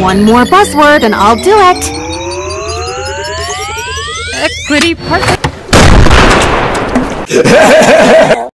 One more buzzword and I'll do it. Equity partner.